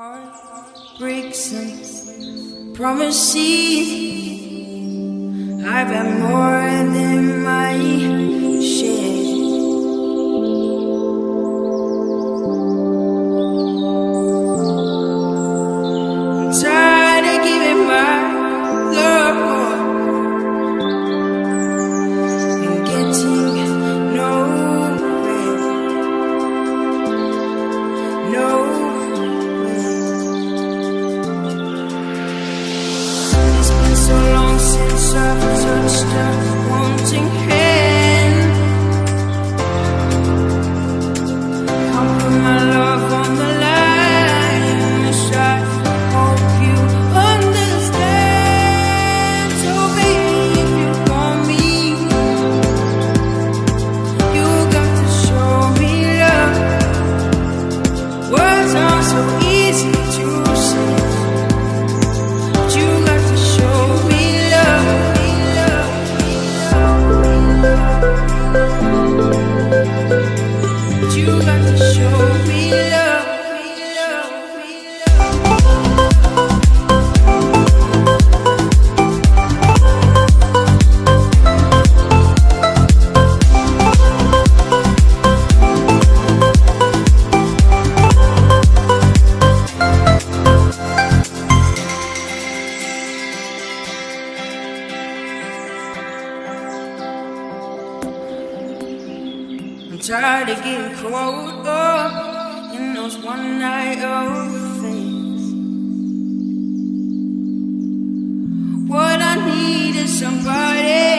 Heart breaks and promises. surface of the star, wanting hate. tired of getting caught up in those one night things. What I need is somebody.